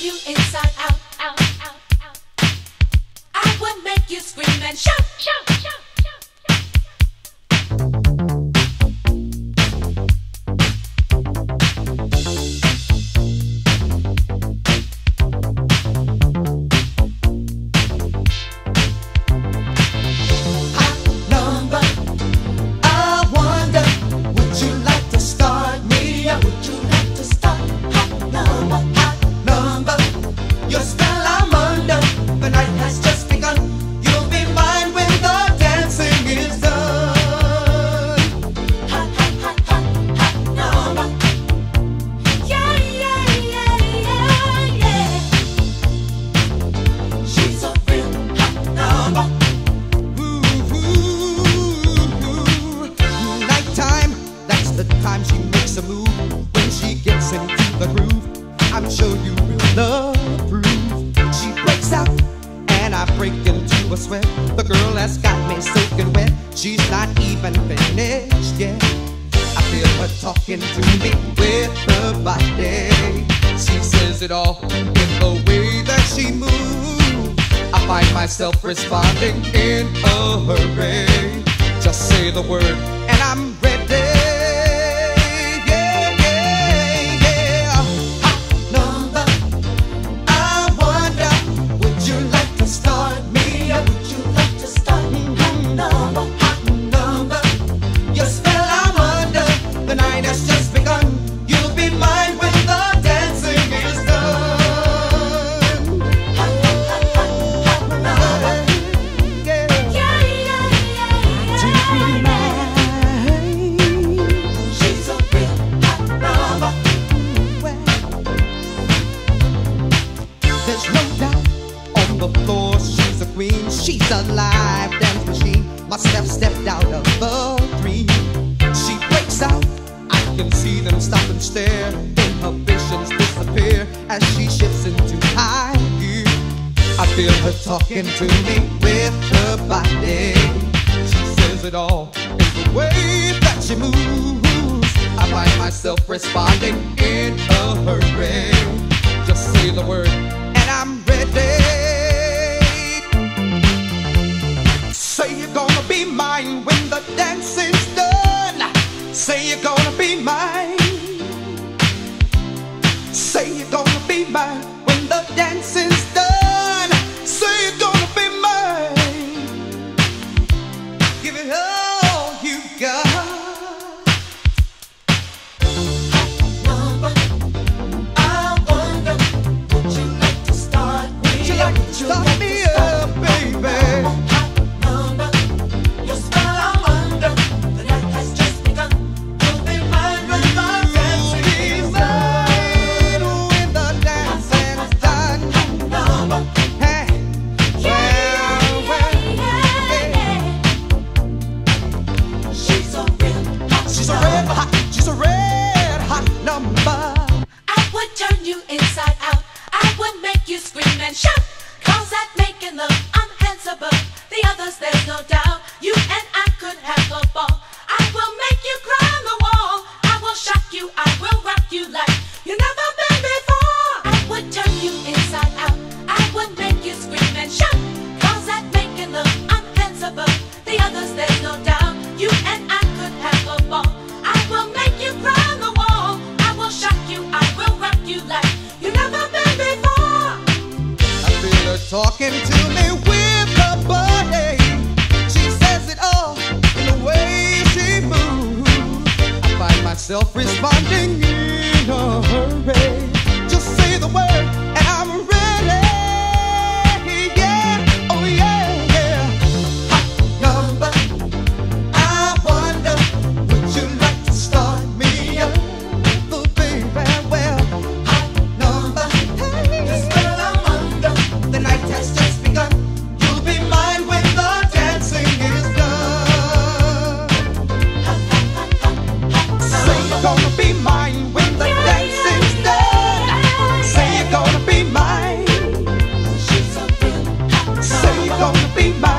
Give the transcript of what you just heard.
you inside out, out, out, out. I will make you scream and shout, the time she makes a move. When she gets into the groove, I'm sure you will approve. She breaks out, and I break into a sweat. The girl has got me soaking wet. She's not even finished yet. I feel her talking to me with her body. She says it all in the way that she moves. I find myself responding in a hurry. Just say the word and I'm Doubt on the floor she's a queen. She's a live dance machine. My step stepped out of the dream. She breaks out. I can see them stop and stare. Inhibitions disappear as she shifts into high gear. I feel her talking to me with her body. She says it all in the way that she moves. I find myself responding be mine when the dancing's done. Say you're gonna be mine. Say you're gonna be mine and shout. She Happy